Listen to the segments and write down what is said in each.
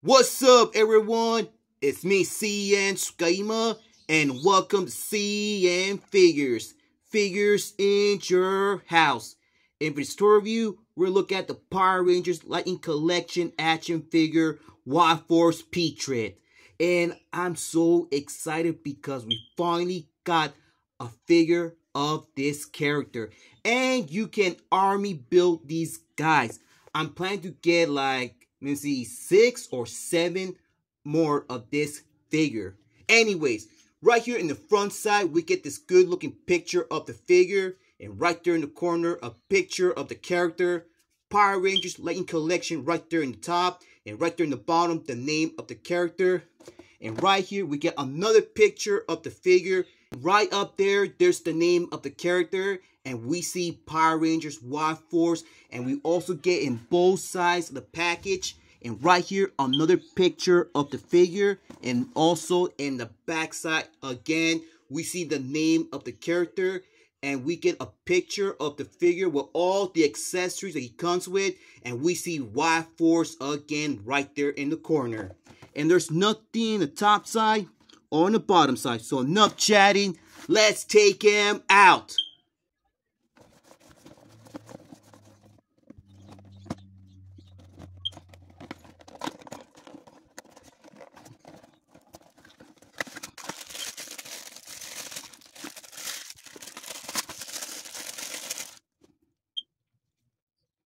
What's up, everyone? It's me, CN Tsukaima, and welcome to CN Figures. Figures in your house. In this tour review, we'll look at the Power Rangers Lightning Collection action figure Y-Force Putrid. And I'm so excited because we finally got a figure of this character. And you can army build these guys. I'm planning to get like me see, six or seven more of this figure. Anyways, right here in the front side, we get this good looking picture of the figure. And right there in the corner, a picture of the character. Power Rangers Lightning Collection right there in the top. And right there in the bottom, the name of the character. And right here, we get another picture of the figure. Right up there, there's the name of the character. And we see Power Rangers Wild Force. And we also get in both sides of the package. And right here, another picture of the figure. And also in the back side, again, we see the name of the character. And we get a picture of the figure with all the accessories that he comes with. And we see Wild Force again right there in the corner. And there's nothing in the top side or on the bottom side. So enough chatting. Let's take him out.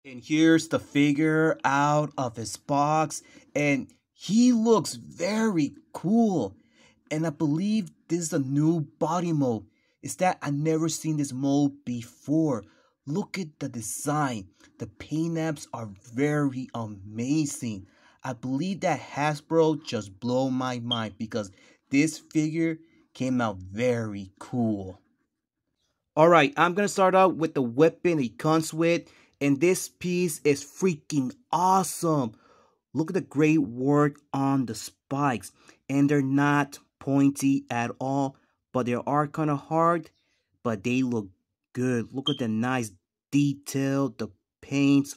And here's the figure out of his box. And he looks very cool. And I believe this is a new body mold. Is that I never seen this mold before. Look at the design. The paint apps are very amazing. I believe that Hasbro just blow my mind because this figure came out very cool. Alright, I'm gonna start out with the weapon he comes with. And this piece is freaking awesome. Look at the great work on the spikes. And they're not pointy at all, but they are kind of hard, but they look good. Look at the nice detail, the paints.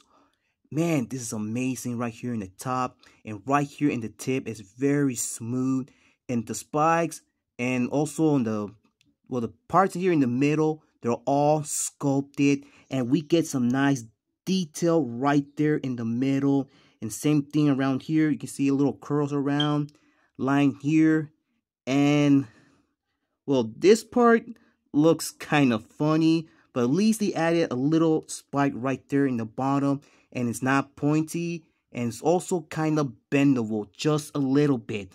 Man, this is amazing right here in the top. And right here in the tip is very smooth. And the spikes and also on the, well, the parts here in the middle, they're all sculpted. And we get some nice detail right there in the middle. And same thing around here. You can see a little curls around. Line here. And, well, this part looks kind of funny. But at least they added a little spike right there in the bottom. And it's not pointy. And it's also kind of bendable. Just a little bit.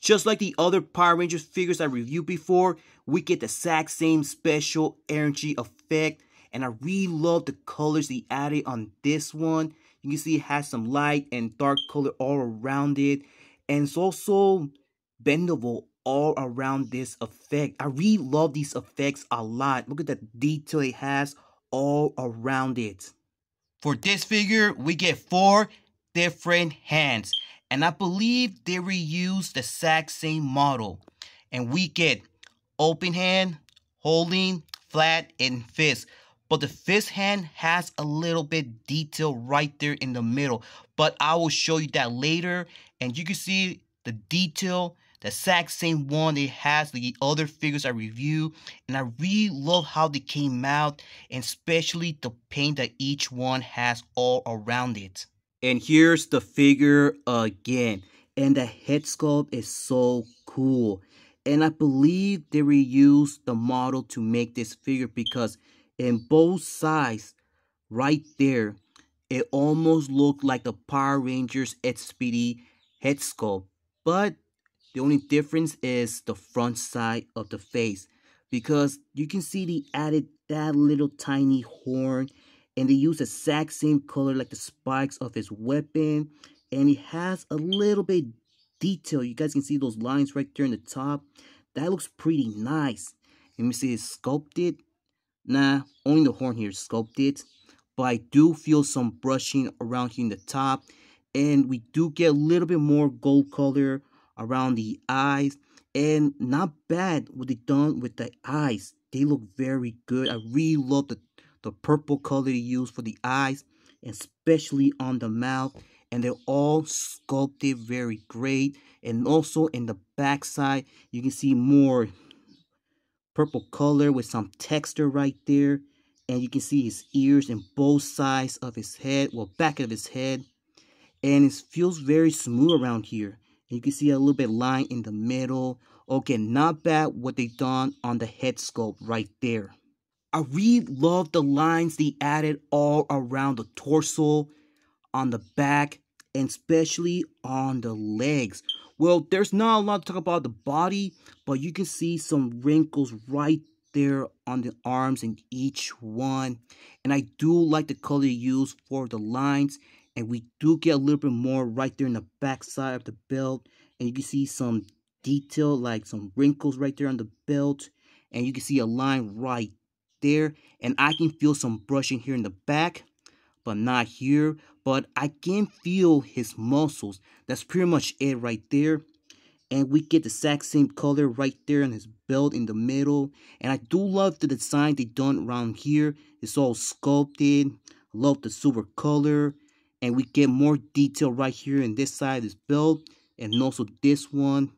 Just like the other Power Rangers figures I reviewed before, we get the exact same special energy effect and I really love the colors they added on this one. You can see it has some light and dark color all around it. And it's also bendable all around this effect. I really love these effects a lot. Look at the detail it has all around it. For this figure, we get four different hands. And I believe they reuse the exact same model. And we get open hand, holding, flat, and fist. But the fifth hand has a little bit detail right there in the middle. But I will show you that later. And you can see the detail, the exact same one it has the other figures I review. And I really love how they came out. And especially the paint that each one has all around it. And here's the figure again. And the head sculpt is so cool. And I believe they reused the model to make this figure because in both sides right there it almost looked like a Power Rangers SPD head sculpt. But the only difference is the front side of the face because you can see they added that little tiny horn and they use the exact same color like the spikes of his weapon and it has a little bit detail. You guys can see those lines right there in the top. That looks pretty nice. Let me see it's sculpted Nah, only the horn here sculpted. But I do feel some brushing around here in the top. And we do get a little bit more gold color around the eyes. And not bad what they done with the eyes. They look very good. I really love the, the purple color they use for the eyes. Especially on the mouth. and they're all sculpted very great. And also in the back side, you can see more purple color with some texture right there. And you can see his ears in both sides of his head, well, back of his head. And it feels very smooth around here. And you can see a little bit line in the middle. Okay, not bad what they done on the head sculpt right there. I really love the lines they added all around the torso, on the back, and especially on the legs. Well, there's not a lot to talk about the body, but you can see some wrinkles right there on the arms in each one. And I do like the color used for the lines. And we do get a little bit more right there in the back side of the belt. And you can see some detail, like some wrinkles right there on the belt. And you can see a line right there. And I can feel some brushing here in the back, but not here. But I can feel his muscles. That's pretty much it right there. And we get the exact same color right there on his belt in the middle. And i do love the design they done around here. It's all sculpted. Love the silver color. And we get more detail right here in this side of his belt and also this one.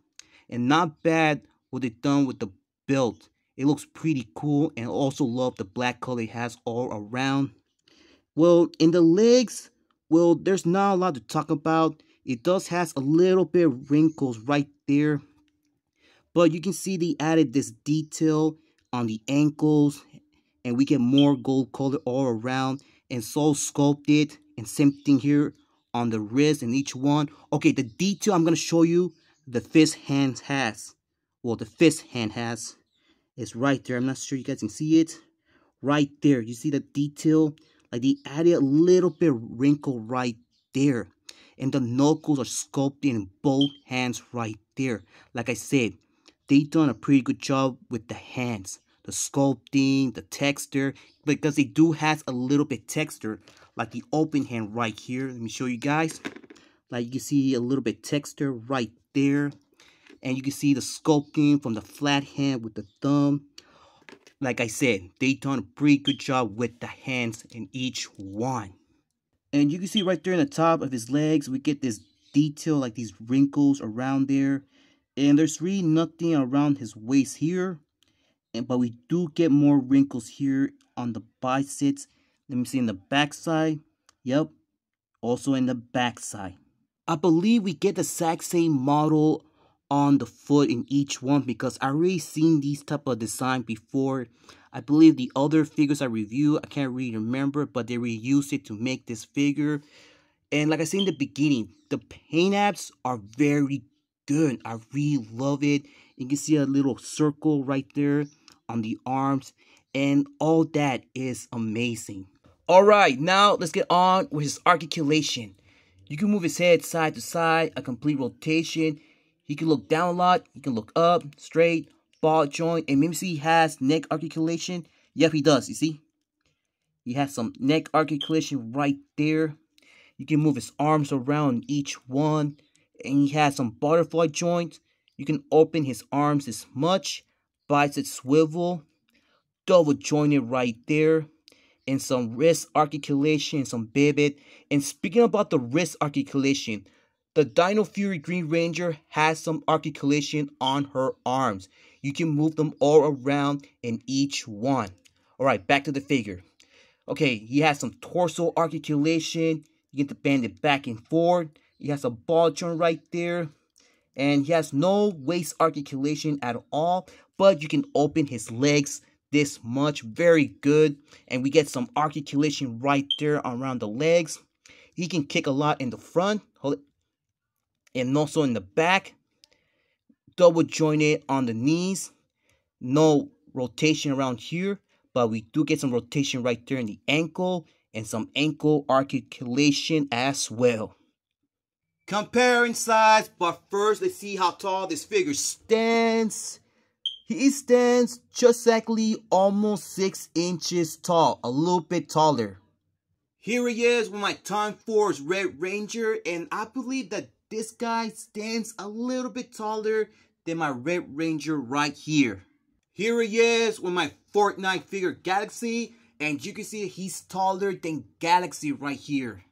And not bad what they done with the belt. It looks pretty cool and also love the black color it has all around well in the legs well there's not a lot to talk about it does has a little bit of wrinkles right there. But you can see they added this detail on the ankles. And we get more gold color all around. And so sculpted. And same thing here on the wrist and each one. Okay, the detail I'm going to show you the fist hand has. Well, the fist hand has. It's right there. I'm not sure you guys can see it. Right there. You see the detail? Like they added a little bit wrinkle right there and the knuckles are sculpted in both hands right there. Like I said, they done a pretty good job with the hands, the sculpting, the texture, because they do has a little bit texture, like the open hand right here. Let me show you guys. Like you can see a little bit texture right there. And you can see the sculpting from the flat hand with the thumb. Like I said, they done a pretty good job with the hands in each one. And you can see right there in the top of his legs, we get this detail, like these wrinkles around there. And there's really nothing around his waist here. And But we do get more wrinkles here on the biceps. Let me see in the backside. Yep. Also in the backside. I believe we get the exact same model on the foot in each one because I already seen these type of design before. I believe the other figures I review, I can't really remember, but they reused it to make this figure. And like I said in the beginning, the paint apps are very good. I really love it. You can see a little circle right there on the arms. And all that is amazing. Alright, now let's get on with his articulation. You can move his head side to side, a complete rotation. He can look down a lot, he can look up, straight, ball joint, and maybe see he has neck articulation. Yep, he does, you see? He has some neck articulation right there. You can move his arms around each one. And he has some butterfly joints. You can open his arms as much. Bicep swivel. Double jointed right there. And some wrist articulation, some pivot. And speaking about the wrist articulation, the Dino Fury Green Ranger has some articulation on her arms. You can move them all around in each one. Alright, back to the figure. Okay, he has some torso articulation. You get to bend it back and forth. He has a ball joint right there. And he has no waist articulation at all. But you can open his legs this much. Very good. And we get some articulation right there around the legs. He can kick a lot in the front. And also in the back double jointed on the knees. No rotation around here, but we do get some rotation right there in the ankle and some ankle articulation as well. Comparing size, but first let's see how tall this figure stands. He stands just exactly almost 6 inches tall, a little bit taller. Here he is with my Time Force Red Ranger, and I believe that this guy stands a little bit taller than my Red Ranger right here. Here he is with my Fortnite figure Galaxy. And you can see he's taller than Galaxy right here.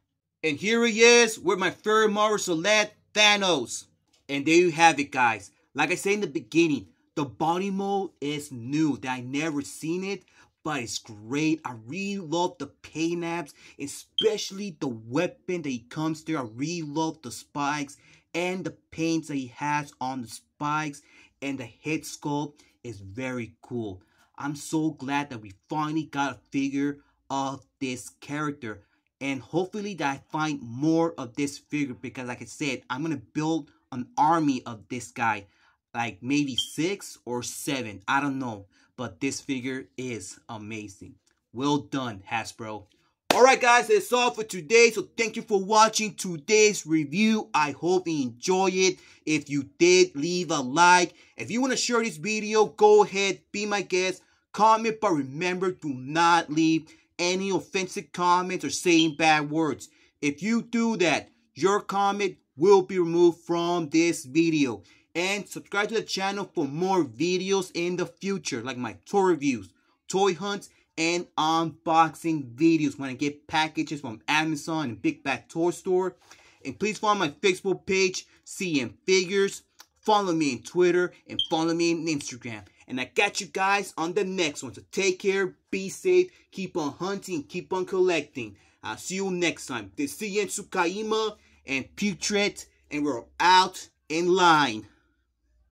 And here he is with my third Marvel Select, Thanos. And there you have it, guys. Like I said in the beginning, the body mode is new. That I never seen it, but it's great. I really love the paint apps, especially the weapon that he comes there. I really love the spikes and the paints that he has on the spikes and the head sculpt is very cool. I'm so glad that we finally got a figure of this character and hopefully that I find more of this figure because like I said, I'm going to build an army of this guy like maybe six or seven. I don't know. But this figure is amazing. Well done, Hasbro. Alright guys, that's all for today. So thank you for watching today's review. I hope you enjoy it. If you did, leave a like. If you want to share this video, go ahead, be my guest. Comment, but remember, do not leave any offensive comments or saying bad words. If you do that, your comment will be removed from this video and subscribe to the channel for more videos in the future like my toy reviews, toy hunts, and unboxing videos when I get packages from Amazon and Big Bad Toy Store. And please follow my Facebook page, CN Figures. Follow me on Twitter and follow me on Instagram. And I got you guys on the next one. So take care, be safe, keep on hunting, keep on collecting. I'll see you next time. This is CN Tsukaima and Putrid, and we're out in line.